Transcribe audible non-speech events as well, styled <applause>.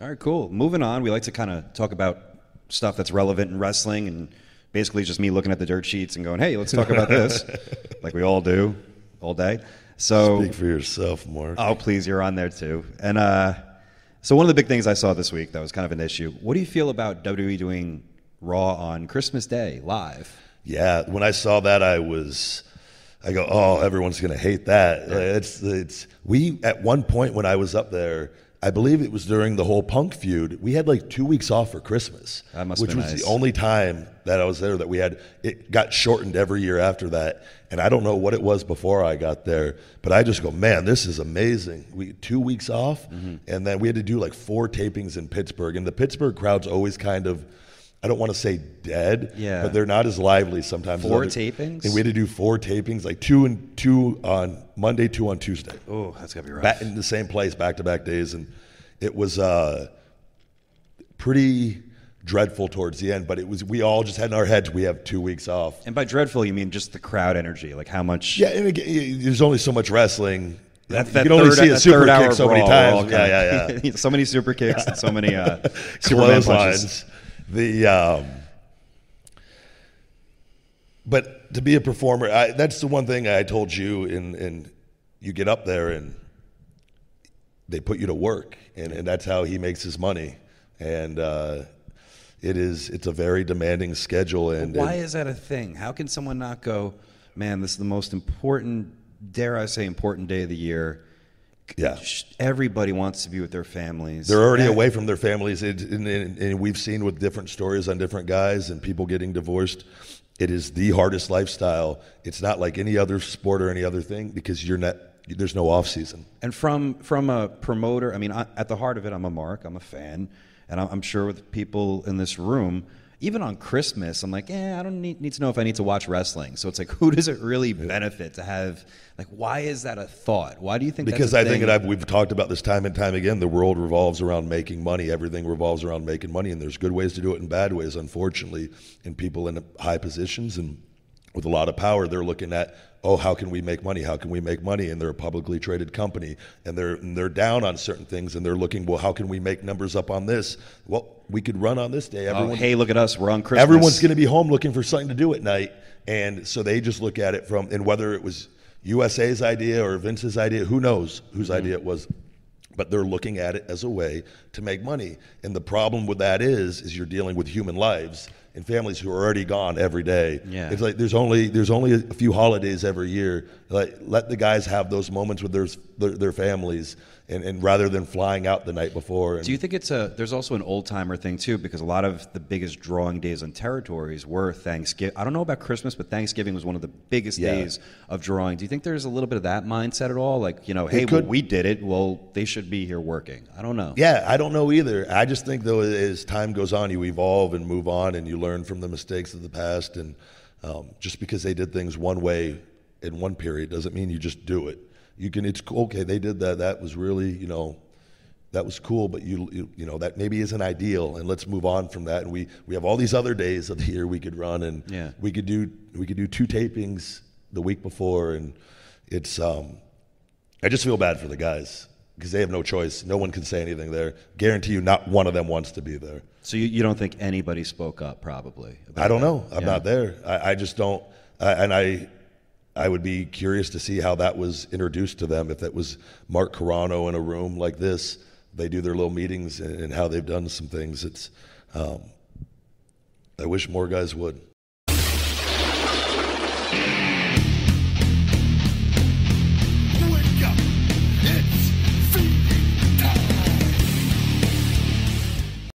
All right, cool. Moving on, we like to kind of talk about stuff that's relevant in wrestling, and basically just me looking at the dirt sheets and going, "Hey, let's talk about this," <laughs> like we all do all day. So, Speak for yourself, Mark. oh please, you're on there too. And uh, so, one of the big things I saw this week that was kind of an issue. What do you feel about WWE doing Raw on Christmas Day live? Yeah, when I saw that, I was, I go, oh, everyone's gonna hate that. It's it's we at one point when I was up there, I believe it was during the whole Punk feud. We had like two weeks off for Christmas, which was nice. the only time that I was there that we had. It got shortened every year after that, and I don't know what it was before I got there, but I just go, man, this is amazing. We two weeks off, Mm-hmm. and then we had to do like four tapings in Pittsburgh, and the Pittsburgh crowd's always kind of. I don't want to say dead, Yeah. but they're not as lively sometimes. Four other- tapings? And we had to do four tapings, like two and two on Monday, two on Tuesday, Oh, that's gotta be rough. back in the same place, back to back days, and it was uh, pretty dreadful towards the end. But it was we all just had in our heads we have two weeks off. and by dreadful, you mean just the crowd energy, like how much? Yeah, and again, there's only so much wrestling. That, you that can only third- see a super kick so many brawl, we're all times. Yeah, yeah, yeah. <laughs> so many super kicks and so many uh, <laughs> Superman. The um, but to be a performer, I, that's the one thing I told you. In in you get up there and they put you to work, and, and that's how he makes his money. And uh, it is it's a very demanding schedule. And Why and- is that a thing? How can someone not go, man, this is the most important, dare I say, important day of the year? Yeah. Everybody wants to be with their families. They're already That- away from their families, It- and, and, and we've seen with different stories on different guys and people getting divorced. It is the hardest lifestyle. It's not like any other sport or any other thing because you're not. There's no off season. And from from a promoter, I mean, I, at the heart of it, I'm a mark. I'm a fan, and I'm, I'm sure with people in this room, even on Christmas, I'm like, yeah, I don't need, need to know if I need to watch wrestling. So it's like, <laughs> who does it really benefit to have? Like, why is that a thought? Why do you think? Because that's a I think, thing? and I've, we've talked about this time and time again, the world revolves around making money. Everything revolves around making money, and there's good ways to do it and bad ways, unfortunately. And people in high positions and with a lot of power, they're looking at, oh, how can we make money? How can we make money? And they're a publicly traded company, and they're and they're down on certain things, and they're looking, well, how can we make numbers up on this? Well, we could run on this day. Oh, hey, look at us, we're on Christmas. Everyone's going to be home looking for something to do at night, and so they just look at it from and whether it was USA's idea or Vince's idea, who knows whose mm-hmm. idea it was, but they're looking at it as a way to make money. And the problem with that is, is you're dealing with human lives and families who are already gone every day. Yeah. It's like there's only there's only a few holidays every year. Like let the guys have those moments with their their, their families, and, and rather than flying out the night before. And Do you think it's a? There's also an old timer thing too, because a lot of the biggest drawing days on territories were Thanksgiving. I don't know about Christmas, but Thanksgiving was one of the biggest Yeah. days of drawing. Do you think there's a little bit of that mindset at all? Like, you know, hey, could- well, we did it. Well, they should be here working. I don't know. Yeah, I don't know either. I just think though, as time goes on, you evolve and move on, and you learn from the mistakes of the past. And um, just because they did things one way in one period doesn't mean you just do it. You can. It's okay. They did that. That was really, you know, that was cool. But you, you, you know, that maybe isn't ideal. And let's move on from that. And we we have all these other days of the year we could run, and Yeah. we could do we could do two tapings the week before, and it's. Um, I just feel bad for the guys because they have no choice. No one can say anything there. Guarantee you, not one of them wants to be there. So you, you don't think anybody spoke up, probably? I don't that? know. I'm Yeah. not there. I, I just don't. I, and I, I would be curious to see how that was introduced to them. If it was Mark Carrano in a room like this, they do their little meetings and, and how they've done some things. It's. Um, I wish more guys would.